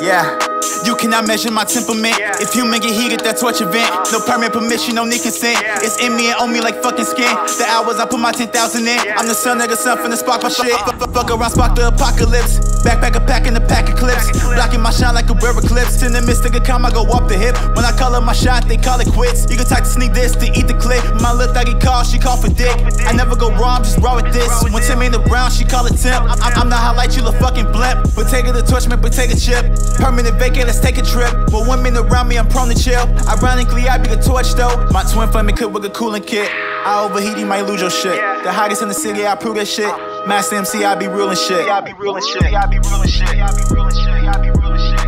Yeah. You cannot measure my temperament. If human get heated, that torture vent. Uh. No permit permission, no need consent. It's in me and on me like fucking skin. Uh. The hours I put my 10,000 in. I'm the son nigga, son finna spark my shit. Fuck, fuck, fuck around, spark the apocalypse. Backpack a pack in the pack of clips. Blocking my shine like a rare eclipse. In the midst of a calm, I go up the hip. When I call up my shot, they call it quits. You can type to sneak this to eat the clip. My little thuggy call, she call for dick. I never go wrong, I'm just raw with this. When Tim in the brown, she call it temp. I'm, I'm the highlight, you the fucking blimp. But take it to torch, man, but take a chip. Permanent let's take a trip. But women around me, I'm prone to chill. Ironically, I be the torch though. My twin flame cook with a cooling kit. I overheat, you might lose your shit. The hottest in the city, I prove that shit. Master MC, I be ruling shit. I be and shit. I be and shit. I be and shit. I be and shit.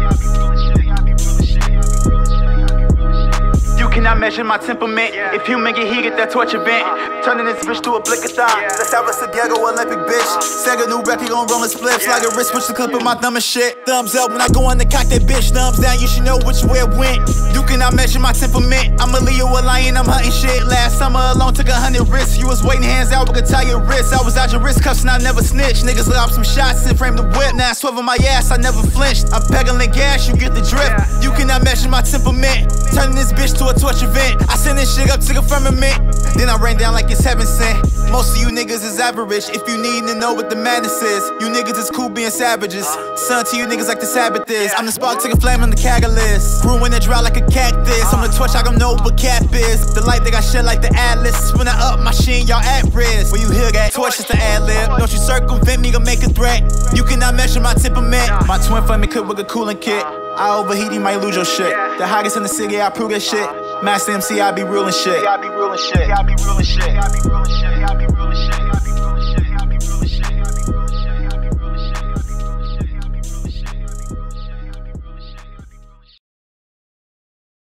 You cannot measure my temperament. If human get heated, that torture vent. Uh. Turning this bitch to a blick-a-thon. Let's have a Santiago Olympic bitch. Sega new record on rolling spliffs. Like a wrist, push the clip of my thumb and shit. Thumbs up when I go on the cock that bitch. Thumbs down, you should know which way it went. You cannot measure my temperament. I'm a Leo, a lion, I'm hunting shit. Last summer alone, took a hundred risks. You was waiting hands out, we could tie your wrists. I was out your wrist cuffs and I never snitched. Niggas let off some shots and frame the whip. Now I swerve on my ass, I never flinched. I'm pegging gas, you get the drift. You cannot measure my temperament. Turning this bitch to a torture vent. I send this shit up to the firmament. Then I rain down like it's heaven sent. Most of you niggas is average. If you need to know what the madness is, you niggas is cool being savages. Son to you niggas like the Sabbath is. I'm the spark, take a flame on the catalyst. Growing and dry like a cactus. I'm the torch, I don't know what cap is. The light they got shit like the Atlas. When I up my sheen, y'all at risk. When you hear that, torch is the ad lib. Don't you circumvent me or make a threat. You cannot measure my temperament. My twin flame cook with a cooling kit. I overheat, you might lose your shit. The hottest in the city, I prove that shit. Master MC, I be and shit. I be real and shit. I be real and shit.